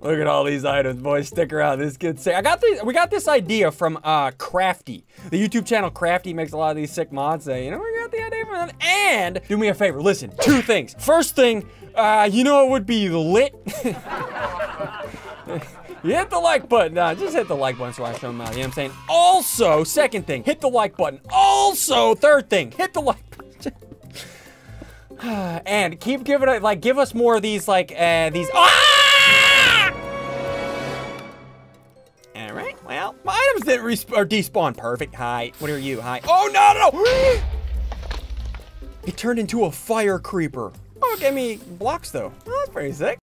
Look at all these items, boys. Stick around. This gets sick. I got this. We got this idea from uh, Craftee. The YouTube channel Craftee makes a lot of these sick mods. You know, we got the idea from them. And do me a favor. Listen, two things. First thing, uh, you know, it would be lit. You hit the like button. Nah, just hit the like button so I show them out. You know what I'm saying? Also, second thing, hit the like button. Also, third thing, hit the like button. and keep giving it, like, give us more of these, like, uh, these. Ah! Resp or despawn. Perfect. Hi. What are you? Hi. Oh, no, no, no. it turned into a fire creeper. Oh, it gave me blocks, though. Oh, that's pretty sick.